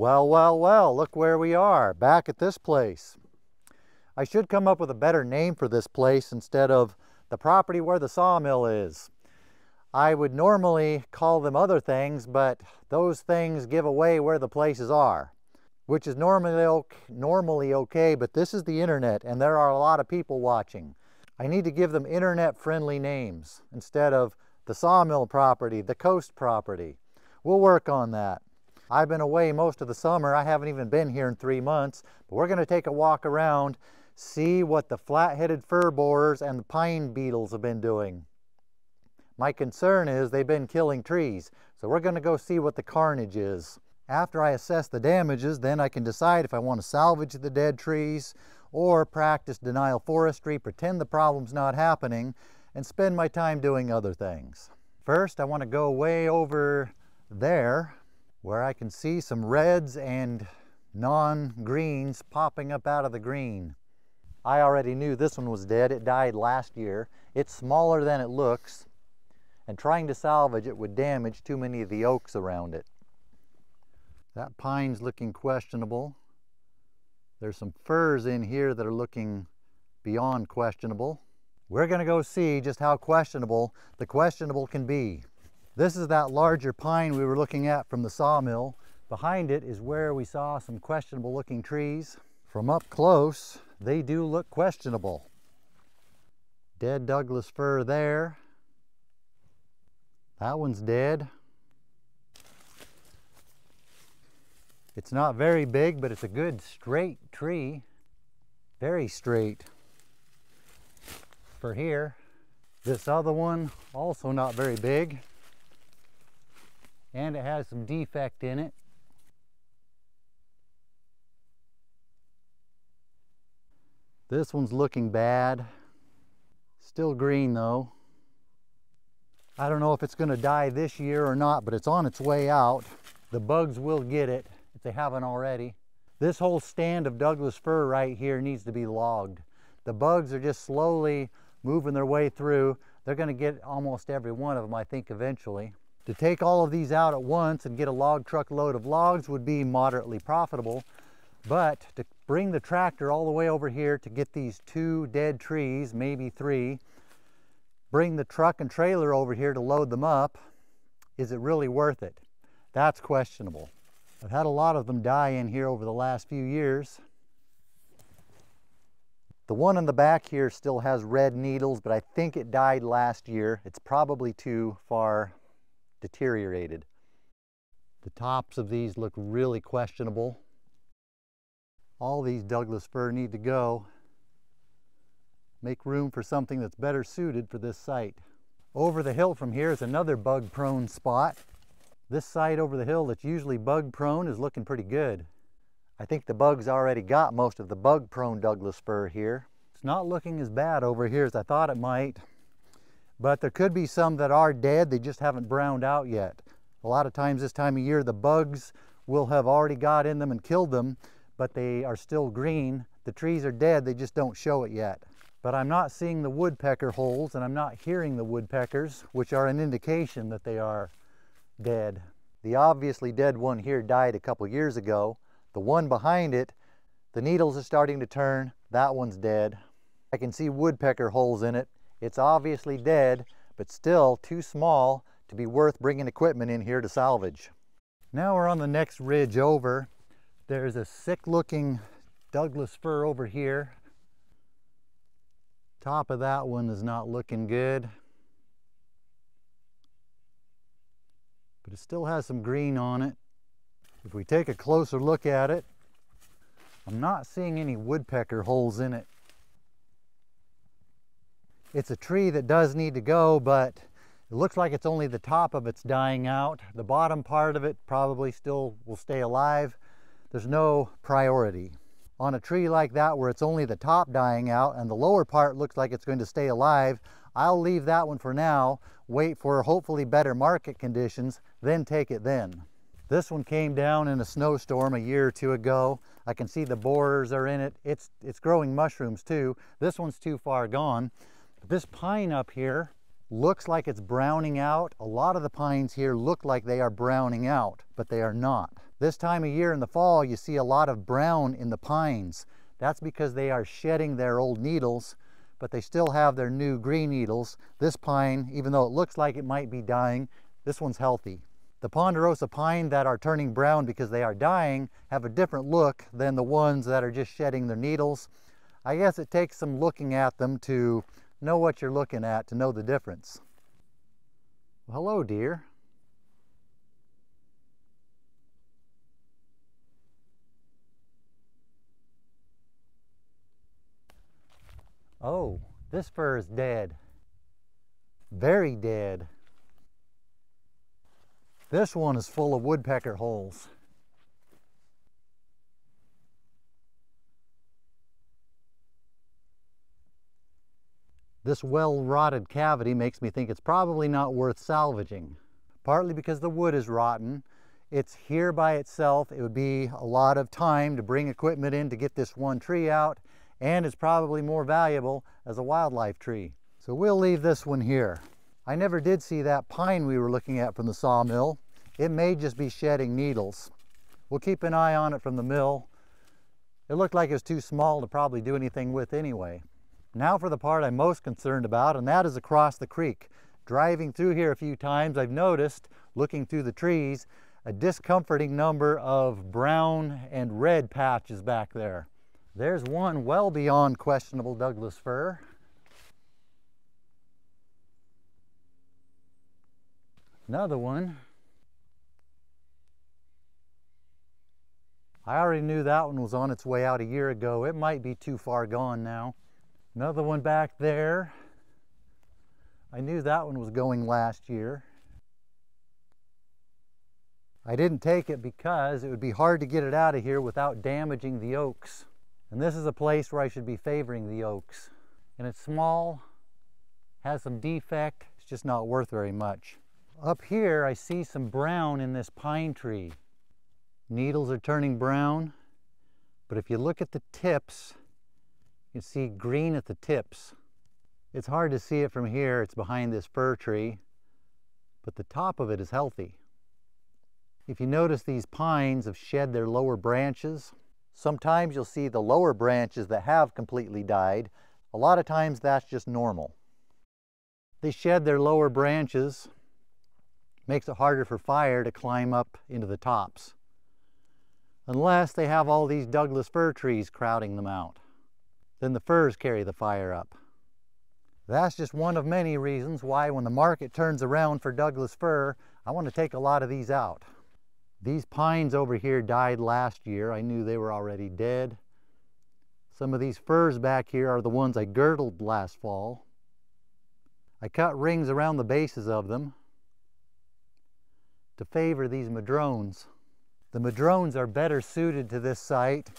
Well, well, well, look where we are, back at this place. I should come up with a better name for this place instead of the property where the sawmill is. I would normally call them other things, but those things give away where the places are, which is normally, normally okay, but this is the internet and there are a lot of people watching. I need to give them internet-friendly names instead of the sawmill property, the coast property. We'll work on that. I've been away most of the summer. I haven't even been here in three months, but we're gonna take a walk around, see what the flat-headed fir borers and the pine beetles have been doing. My concern is they've been killing trees, so we're gonna go see what the carnage is. After I assess the damages, then I can decide if I want to salvage the dead trees or practice denial forestry, pretend the problem's not happening, and spend my time doing other things. First, I want to go way over there where I can see some reds and non-greens popping up out of the green. I already knew this one was dead. It died last year. It's smaller than it looks, and trying to salvage it would damage too many of the oaks around it. That pine's looking questionable. There's some firs in here that are looking beyond questionable. We're gonna go see just how questionable the questionable can be. This is that larger pine we were looking at from the sawmill. Behind it is where we saw some questionable looking trees. From up close, they do look questionable. Dead Douglas fir there. That one's dead. It's not very big, but it's a good straight tree. Very straight for here. This other one, also not very big. And it has some defect in it. This one's looking bad. Still green though. I don't know if it's gonna die this year or not, but it's on its way out. The bugs will get it if they haven't already. This whole stand of Douglas fir right here needs to be logged. The bugs are just slowly moving their way through. They're gonna get almost every one of them, I think, eventually. To take all of these out at once and get a log truck load of logs would be moderately profitable, but to bring the tractor all the way over here to get these two dead trees, maybe three, bring the truck and trailer over here to load them up, is it really worth it? That's questionable. I've had a lot of them die in here over the last few years. The one in the back here still has red needles, but I think it died last year. It's probably too far deteriorated. The tops of these look really questionable. All these Douglas fir need to go. Make room for something that's better suited for this site. Over the hill from here is another bug prone spot. This side over the hill that's usually bug prone is looking pretty good. I think the bugs already got most of the bug prone Douglas fir here. It's not looking as bad over here as I thought it might, but there could be some that are dead, they just haven't browned out yet. A lot of times this time of year the bugs will have already got in them and killed them, but they are still green. The trees are dead, they just don't show it yet. But I'm not seeing the woodpecker holes and I'm not hearing the woodpeckers, which are an indication that they are dead. The obviously dead one here died a couple years ago. The one behind it, the needles are starting to turn. That one's dead. I can see woodpecker holes in it. It's obviously dead, but still too small to be worth bringing equipment in here to salvage. Now we're on the next ridge over. There's a sick looking Douglas fir over here. Top of that one is not looking good. but it still has some green on it. If we take a closer look at it, I'm not seeing any woodpecker holes in it. It's a tree that does need to go, but it looks like it's only the top of it's dying out. The bottom part of it probably still will stay alive. There's no priority. On a tree like that where it's only the top dying out and the lower part looks like it's going to stay alive, I'll leave that one for now, wait for hopefully better market conditions, then take it then. This one came down in a snowstorm a year or two ago. I can see the borers are in it. It's, it's growing mushrooms too. This one's too far gone. This pine up here looks like it's browning out. A lot of the pines here look like they are browning out, but they are not. This time of year in the fall, you see a lot of brown in the pines. That's because they are shedding their old needles, but they still have their new green needles. This pine, even though it looks like it might be dying, this one's healthy. The ponderosa pine that are turning brown because they are dying have a different look than the ones that are just shedding their needles. I guess it takes some looking at them to know what you're looking at to know the difference. Well, hello, dear. Oh, this fir is dead. Very dead. This one is full of woodpecker holes. This well-rotted cavity makes me think it's probably not worth salvaging. Partly because the wood is rotten. It's here by itself. It would be a lot of time to bring equipment in to get this one tree out, and it's probably more valuable as a wildlife tree. So we'll leave this one here. I never did see that pine we were looking at from the sawmill. It may just be shedding needles. We'll keep an eye on it from the mill. It looked like it was too small to probably do anything with anyway. Now for the part I'm most concerned about, and that is across the creek. Driving through here a few times, I've noticed, looking through the trees, a discomforting number of brown and red patches back there. There's one well beyond questionable Douglas fir. Another one. I already knew that one was on its way out a year ago. It might be too far gone now. Another one back there. I knew that one was going last year. I didn't take it because it would be hard to get it out of here without damaging the oaks. And this is a place where I should be favoring the oaks. And it's small, has some defect, it's just not worth very much. Up here, I see some brown in this pine tree. Needles are turning brown, but if you look at the tips, you see green at the tips. It's hard to see it from here, it's behind this fir tree, but the top of it is healthy. If you notice these pines have shed their lower branches, sometimes you'll see the lower branches that have completely died. A lot of times that's just normal. They shed their lower branches makes it harder for fire to climb up into the tops. Unless they have all these Douglas fir trees crowding them out. Then the firs carry the fire up. That's just one of many reasons why when the market turns around for Douglas fir, I want to take a lot of these out. These pines over here died last year. I knew they were already dead. Some of these firs back here are the ones I girdled last fall. I cut rings around the bases of them to favor these madrones. The madrones are better suited to this site.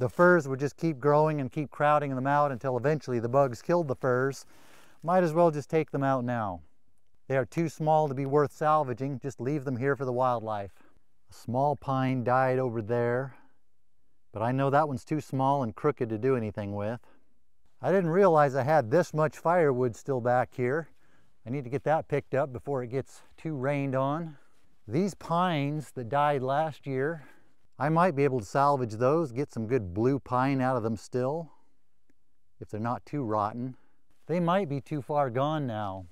The firs would just keep growing and keep crowding them out until eventually the bugs killed the firs. Might as well just take them out now. They are too small to be worth salvaging, just leave them here for the wildlife. A small pine died over there, but I know that one's too small and crooked to do anything with. I didn't realize I had this much firewood still back here. I need to get that picked up before it gets too rained on. These pines that died last year, I might be able to salvage those, get some good blue pine out of them still, if they're not too rotten. They might be too far gone now.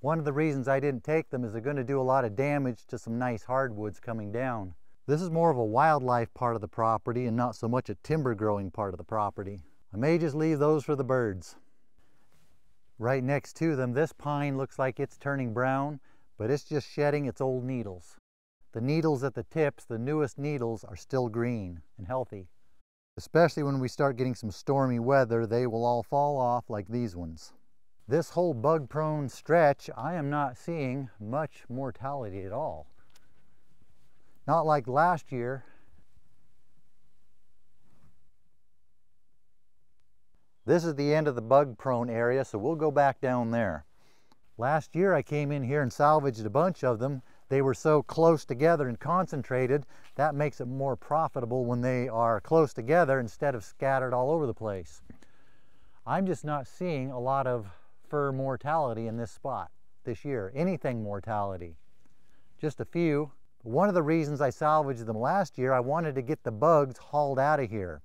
One of the reasons I didn't take them is they're going to do a lot of damage to some nice hardwoods coming down. This is more of a wildlife part of the property and not so much a timber growing part of the property. I may just leave those for the birds. Right next to them, this pine looks like it's turning brown but it's just shedding its old needles. The needles at the tips, the newest needles, are still green and healthy. Especially when we start getting some stormy weather, they will all fall off like these ones. This whole bug-prone stretch, I am not seeing much mortality at all. Not like last year. This is the end of the bug-prone area, so we'll go back down there. Last year I came in here and salvaged a bunch of them. They were so close together and concentrated, that makes it more profitable when they are close together instead of scattered all over the place. I'm just not seeing a lot of for mortality in this spot this year, anything mortality. Just a few. One of the reasons I salvaged them last year, I wanted to get the bugs hauled out of here.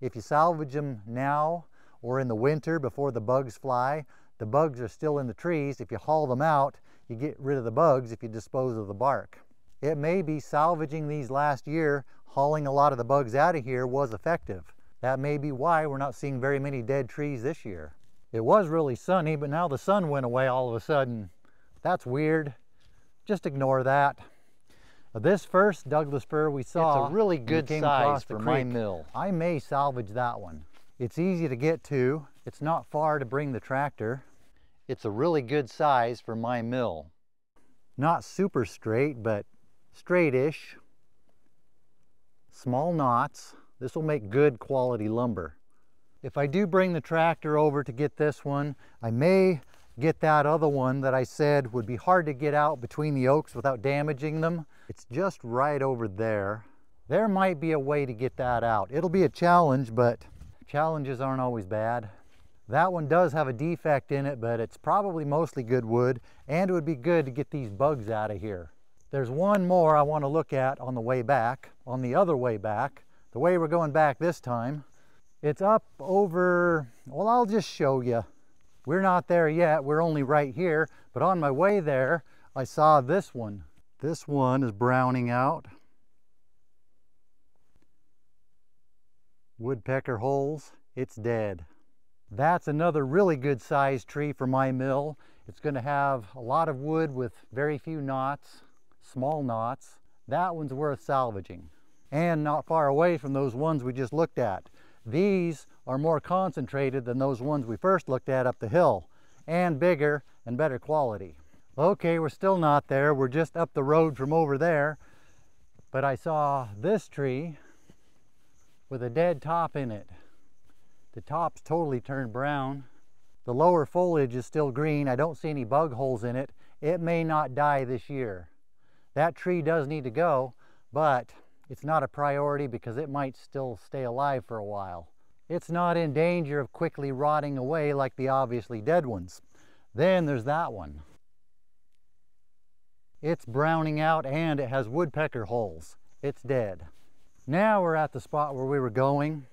If you salvage them now or in the winter before the bugs fly, the bugs are still in the trees. If you haul them out, you get rid of the bugs if you dispose of the bark. It may be salvaging these last year, hauling a lot of the bugs out of here was effective. That may be why we're not seeing very many dead trees this year. It was really sunny, but now the sun went away all of a sudden. That's weird. Just ignore that. This first Douglas fir we saw, it's a really good size for my mill. I may salvage that one. It's easy to get to. It's not far to bring the tractor. It's a really good size for my mill. Not super straight, but straightish. Small knots. This will make good quality lumber. If I do bring the tractor over to get this one, I may get that other one that I said would be hard to get out between the oaks without damaging them. It's just right over there. There might be a way to get that out. It'll be a challenge, but challenges aren't always bad. That one does have a defect in it, but it's probably mostly good wood, and it would be good to get these bugs out of here. There's one more I want to look at on the way back, on the other way back, the way we're going back this time. It's up over, well, I'll just show you. We're not there yet, we're only right here, but on my way there, I saw this one. This one is browning out. Woodpecker holes, it's dead. That's another really good sized tree for my mill. It's going to have a lot of wood with very few knots, small knots. That one's worth salvaging. And not far away from those ones we just looked at. These are more concentrated than those ones we first looked at up the hill and bigger and better quality. Okay, we're still not there. We're just up the road from over there. But I saw this tree with a dead top in it. The top's totally turned brown. The lower foliage is still green. I don't see any bug holes in it. It may not die this year. That tree does need to go, but it's not a priority because it might still stay alive for a while. It's not in danger of quickly rotting away like the obviously dead ones. Then there's that one. It's browning out and it has woodpecker holes. It's dead. Now we're at the spot where we were going.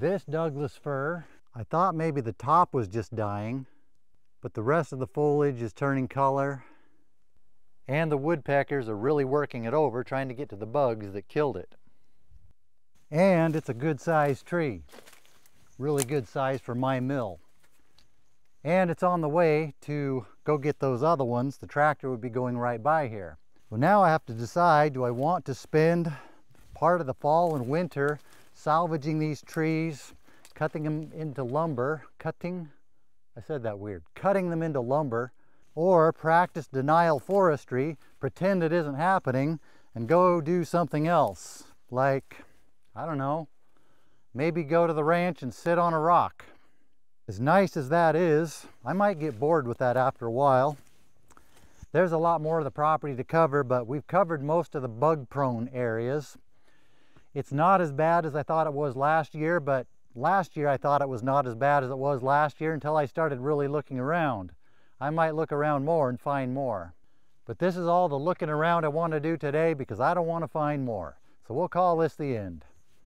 This Douglas fir, I thought maybe the top was just dying, but the rest of the foliage is turning color and the woodpeckers are really working it over trying to get to the bugs that killed it. And it's a good sized tree. Really good size for my mill. And it's on the way to go get those other ones. The tractor would be going right by here. Well, now I have to decide, do I want to spend part of the fall and winter salvaging these trees, cutting them into lumber, cutting, I said that weird, cutting them into lumber, or practice denial forestry, pretend it isn't happening, and go do something else. Like, I don't know, maybe go to the ranch and sit on a rock. As nice as that is, I might get bored with that after a while. There's a lot more of the property to cover, but we've covered most of the bug prone areas. It's not as bad as I thought it was last year, but last year I thought it was not as bad as it was last year until I started really looking around. I might look around more and find more. But this is all the looking around I want to do today because I don't want to find more. So we'll call this the end.